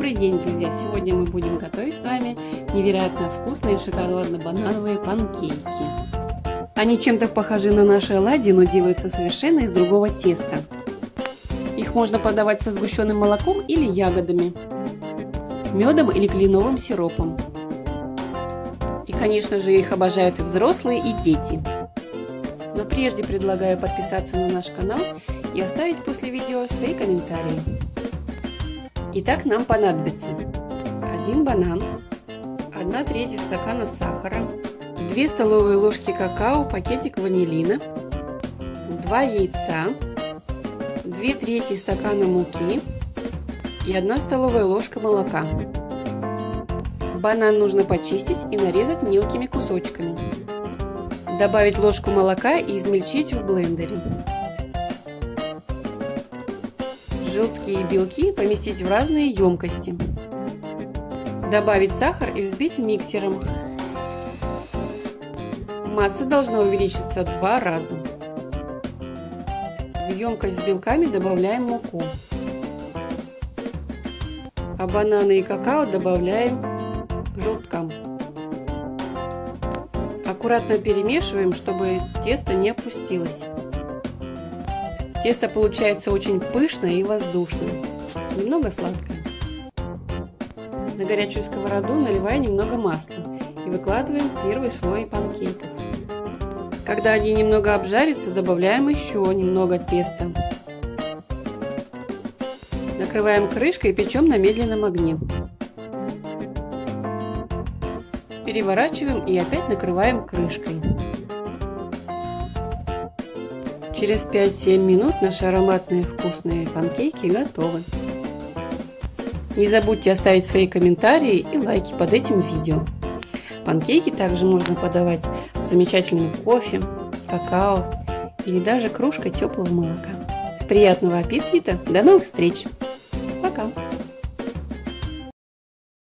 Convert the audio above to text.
Добрый день, друзья! Сегодня мы будем готовить с вами невероятно вкусные шоколадно-банановые панкейки. Они чем-то похожи на наши оладьи, но делаются совершенно из другого теста. Их можно подавать со сгущенным молоком или ягодами, медом или кленовым сиропом. И, конечно же, их обожают и взрослые, и дети. Но прежде предлагаю подписаться на наш канал и оставить после видео свои комментарии. Итак, нам понадобится один банан, 1 треть стакана сахара, 2 столовые ложки какао, пакетик ванилина, 2 яйца, 2 трети стакана муки и 1 столовая ложка молока. Банан нужно почистить и нарезать мелкими кусочками. Добавить ложку молока и измельчить в блендере. Желтки и белки поместить в разные емкости. Добавить сахар и взбить миксером. Масса должна увеличиться два раза. В емкость с белками добавляем муку. А бананы и какао добавляем к желткам. Аккуратно перемешиваем, чтобы тесто не опустилось. Тесто получается очень пышное и воздушное, немного сладкое. На горячую сковороду наливаю немного масла и выкладываем первый слой панкейков. Когда они немного обжарятся, добавляем еще немного теста. Накрываем крышкой и печем на медленном огне. Переворачиваем и опять накрываем крышкой. Через 5-7 минут наши ароматные вкусные панкейки готовы. Не забудьте оставить свои комментарии и лайки под этим видео. Панкейки также можно подавать с замечательным кофе, какао или даже кружкой теплого молока. Приятного аппетита! До новых встреч! Пока!